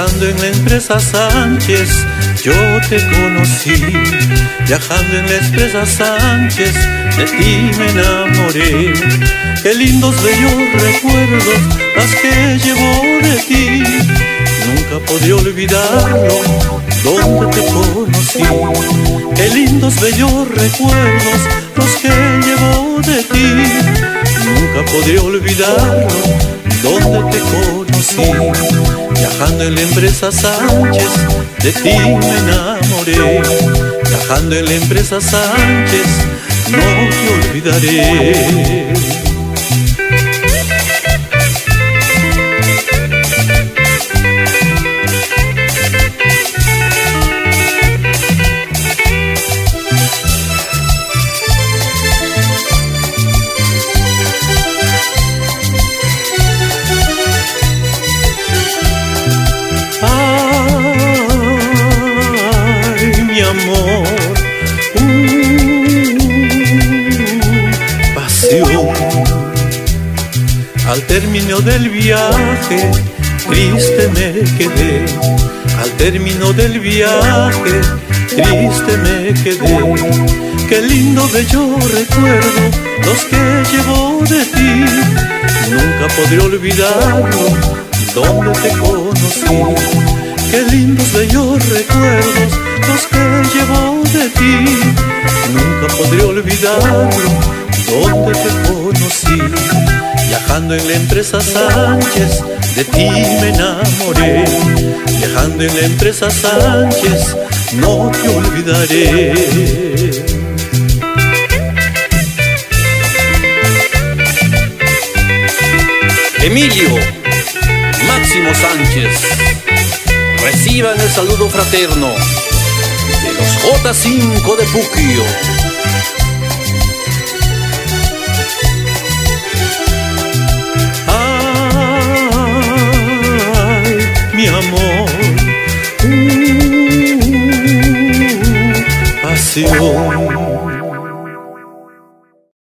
Viajando en la empresa Sánchez, yo te conocí. Viajando en la empresa Sánchez, de ti me enamoré. Qué lindos bellos recuerdos las que llevo de ti. Nunca podré olvidarlo, donde te conocí. Qué lindos bellos recuerdos los que llevo de ti. Nunca podré olvidarlo, donde te conocí. Viajando en la empresa Sánchez, de ti me enamoré. Viajando en la empresa Sánchez, no te olvidaré. Al término del viaje, triste me quedé. Al término del viaje, triste me quedé. Qué lindo bello recuerdo los que llevo de ti. Nunca podré olvidarlo, donde te conocí. Qué lindos bellos recuerdos los que llevo de ti. Nunca podré olvidarlo, donde te conocí. Viajando en la empresa Sánchez, de ti me enamoré. Viajando en la empresa Sánchez, no te olvidaré. Emilio, Máximo Sánchez, reciban el saludo fraterno de los J5 de Puquio. 流。